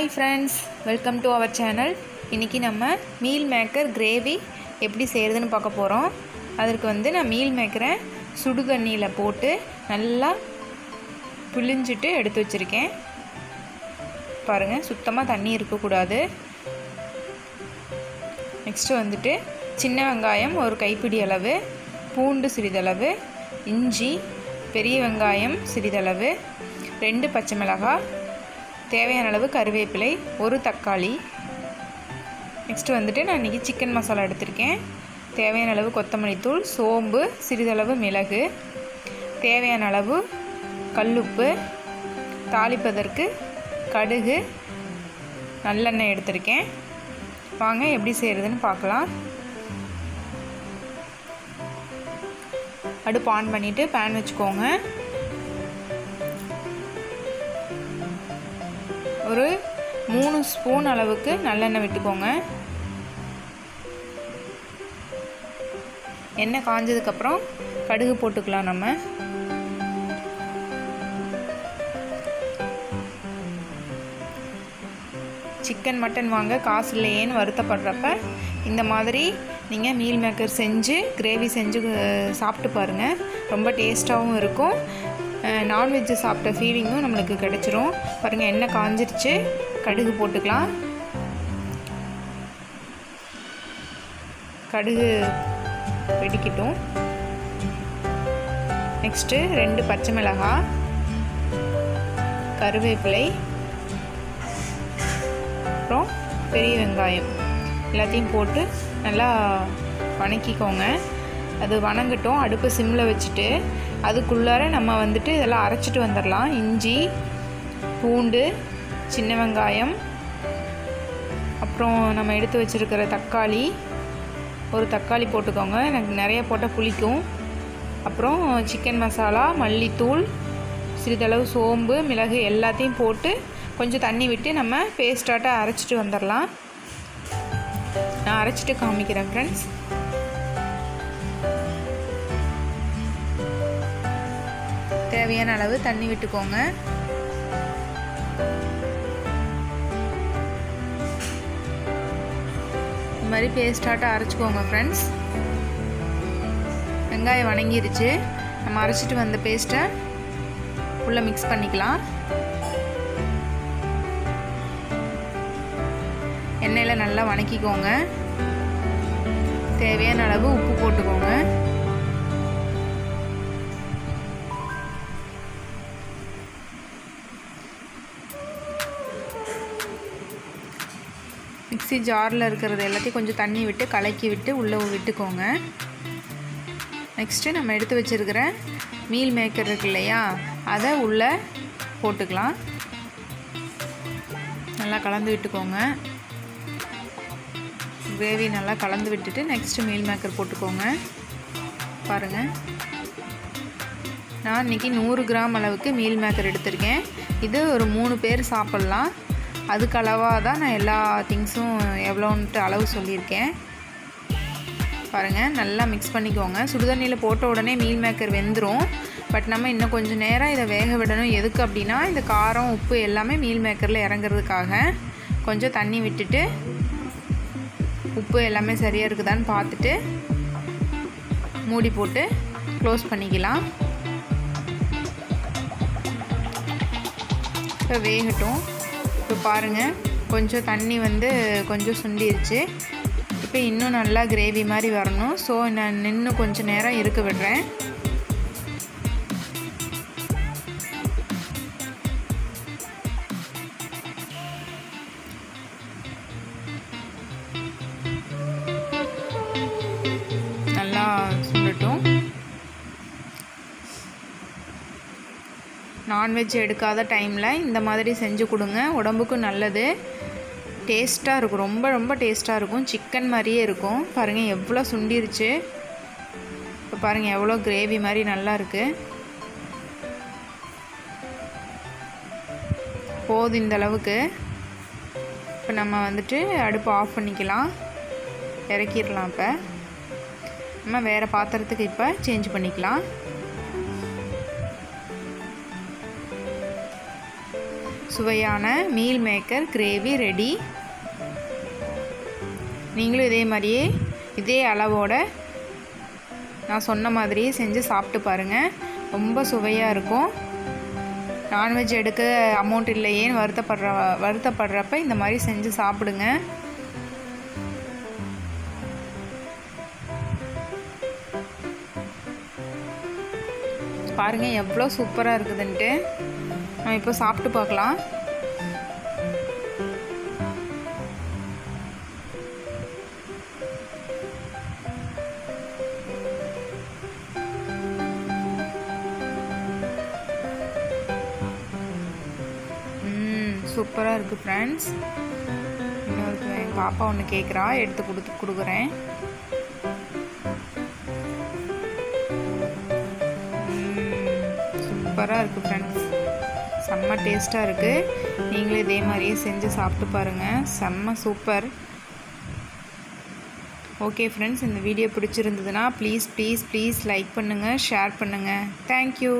Hi friends welcome to our channel இன்றைக்கி நம்ம meal maker gravy எப்படி செய்கிறதுன்னு பார்க்க போகிறோம் அதற்கு வந்து நான் மீல் மேக்கரை சுடு தண்ணியில் போட்டு நல்லா புளிஞ்சிட்டு எடுத்து வச்சுருக்கேன். பாருங்கள் சுத்தமாக தண்ணி இருக்கக்கூடாது. நெக்ஸ்ட்டு வந்துட்டு சின்ன வெங்காயம் ஒரு கைப்பிடி அளவு பூண்டு சிறிதளவு இஞ்சி பெரிய வெங்காயம் சிறிதளவு ரெண்டு பச்சை மிளகாய் தேவையான அளவு கருவேப்பிலை ஒரு தக்காளி. நெக்ஸ்ட்டு வந்துட்டு நான் இன்றைக்கி சிக்கன் மசாலா எடுத்திருக்கேன். தேவையான அளவு கொத்தமல்லி தூள் சோம்பு சிறிதளவு மிளகு. தேவையான அளவு கல்லுப்பு தாளிப்பதற்கு கடுகு நல்லெண்ணெய் எடுத்திருக்கேன். வாங்க எப்படி செய்கிறதுன்னு பார்க்கலாம். அடுப்பு ஆன் பண்ணிவிட்டு பேன் வச்சுக்கோங்க. ஒரு மூணு ஸ்பூன் அளவுக்கு நல்லெண்ணெய் விட்டுக்கோங்க. எண்ணெய் காஞ்சதுக்கப்புறம் கடுகு போட்டுக்கலாம் நம்ம. சிக்கன் மட்டன் வாங்க காசு இல்லையேன்னு வருத்தப்படுறப்ப இந்த மாதிரி நீங்கள் மீல் மேக்கர் செஞ்சு கிரேவி செஞ்சு சாப்பிட்டு பாருங்கள் ரொம்ப டேஸ்ட்டாகவும் இருக்கும். நான்வெஜ்ஜு சாப்பிட்ட ஃபீலிங்கும் நம்மளுக்கு கிடச்சிரும். பாருங்கள் எண்ணெய் காஞ்சிருச்சு. கடுகு போட்டுக்கலாம். கடுகு வெடிக்கட்டும். நெக்ஸ்ட்டு ரெண்டு பச்சை மிளகாய் கருவேப்பிலை. அப்புறம் பெரிய வெங்காயம். எல்லாத்தையும் போட்டு நல்லா வணக்கிக்கோங்க. அது வணங்கட்டும். அடுப்பு சிம்மில் வச்சுட்டு அதுக்குள்ளார நம்ம வந்துட்டு இதெல்லாம் அரைச்சிட்டு வந்துடலாம். இஞ்சி பூண்டு சின்ன வெங்காயம் அப்புறம் நம்ம எடுத்து வச்சுருக்கிற தக்காளி. ஒரு தக்காளி போட்டுக்கோங்க. எனக்கு நிறைய போட்டால் புளிக்கும். அப்புறம் சிக்கன் மசாலா மல்லித்தூள் சிறிதளவு சோம்பு மிளகு எல்லாத்தையும் போட்டு கொஞ்சம் தண்ணி விட்டு நம்ம பேஸ்டாட்டாக அரைச்சிட்டு வந்துடலாம். நான் அரைச்சிட்டு காமிக்கிறேன் ஃப்ரெண்ட்ஸ் தேவையான அளவு தண்ணி விட்டுக்கோங்க. இந்த மாதிரி பேஸ்டாட்டாக அரைச்சிக்கோங்க ஃப்ரெண்ட்ஸ் வெங்காயம் வணங்கிருச்சு. நம்ம அரைச்சிட்டு வந்த பேஸ்ட்டை உள்ளே மிக்ஸ் பண்ணிக்கலாம். எண்ணெயில் நல்லா வணக்கிக்கோங்க. தேவையான அளவு உப்பு போட்டுக்கோங்க. மிக்சி ஜாரில் இருக்கிறது எல்லாத்தையும் கொஞ்சம் தண்ணி விட்டு கலக்கி விட்டு உள்ளே விட்டுக்கோங்க. நெக்ஸ்ட்டு நம்ம எடுத்து வச்சுருக்கிற மீல் மேக்கர் இருக்கு இல்லையா? அதை உள்ளே போட்டுக்கலாம். நல்லா கலந்து விட்டுக்கோங்க. கிரேவி நல்லா கலந்து விட்டுட்டு நெக்ஸ்ட்டு மீல் மேக்கர் போட்டுக்கோங்க. பாருங்கள் நான் இன்றைக்கி நூறு கிராம் அளவுக்கு மீல் மேக்கர் எடுத்திருக்கேன். இது ஒரு மூணு பேர் சாப்பிட்லாம். அதுக்கு அளவாக தான் நான் எல்லா திங்ஸும் எவ்வளோன்ட்டு அளவு சொல்லியிருக்கேன். பாருங்கள் நல்லா மிக்ஸ் பண்ணிக்கோங்க. சுடுதண்ணியில் போட்ட உடனே மீல் மேக்கர் வெந்துடும் பட் நம்ம இன்னும் கொஞ்சம் நேரம் இதை வேக விடணும். எதுக்கு அப்படின்னா இந்த காரம் உப்பு எல்லாமே மீல் மேக்கரில் இறங்குறதுக்காக கொஞ்சம் தண்ணி விட்டுட்டு உப்பு எல்லாமே சரியாக இருக்குதான்னு பார்த்துட்டு மூடி போட்டு க்ளோஸ் பண்ணிக்கலாம். இப்போ வேகட்டும். இப்போ பாருங்கள் கொஞ்சம் தண்ணி வந்து கொஞ்சம் சுண்டிருச்சு. இப்போ இன்னும் நல்லா கிரேவி மாதிரி வரணும். ஸோ நான் நின்று கொஞ்சம் நேரம் இருக்க விடுறேன். நான்வெஜ் எடுக்காத டைமில் இந்த மாதிரி செஞ்சு கொடுங்க. உடம்புக்கும் நல்லது. டேஸ்ட்டாக இருக்கும். ரொம்ப ரொம்ப டேஸ்ட்டாக இருக்கும். சிக்கன் மாதிரியே இருக்கும். பாருங்கள் எவ்வளோ சுண்டிருச்சு. இப்போ பாருங்கள் எவ்வளோ கிரேவி மாதிரி நல்லா இருக்குது போதும் இந்த அளவுக்கு. இப்போ நம்ம வந்துட்டு அடுப்பு ஆஃப் பண்ணிக்கலாம். இறக்கிடலாம் இப்போ. நம்ம வேறு பாத்திரத்துக்கு இப்போ சேஞ்ச் பண்ணிக்கலாம். சுவையான மீல் மேக்கர் கிரேவி ரெடி நீங்களும் இதே மாதிரியே இதே அளவோட நான் சொன்ன மாதிரியே செஞ்சு சாப்பிட்டு பாருங்கள் ரொம்ப சுவையாக இருக்கும். நான்வெஜ் எடுக்க அமௌண்ட் இல்லையேன்னு வருத்தப்படுற வருத்தப்படுறப்ப இந்த மாதிரி செஞ்சு சாப்பிடுங்க. பாருங்கள் எவ்வளோ சூப்பராக இருக்குதுன்ட்டு. நம்ம இப்போ சாப்பிட்டு பார்க்கலாம். சூப்பராக இருக்குது ஃப்ரெண்ட்ஸ் இன்னொரு எங்கள் பாப்பா ஒன்று கேட்குறா எடுத்து கொடுத்து கொடுக்குறேன். சூப்பராக இருக்குது ஃப்ரெண்ட்ஸ் செம்ம டேஸ்ட்டாக இருக்குது நீங்களும் இதே மாதிரியே செஞ்சு சாப்பிட்டு பாருங்கள் செம்ம சூப்பர். ஓகே ஃப்ரெண்ட்ஸ் இந்த வீடியோ பிடிச்சிருந்ததுன்னா ப்ளீஸ் ப்ளீஸ் ப்ளீஸ் லைக் பண்ணுங்கள் ஷேர் பண்ணுங்கள் தேங்க்யூ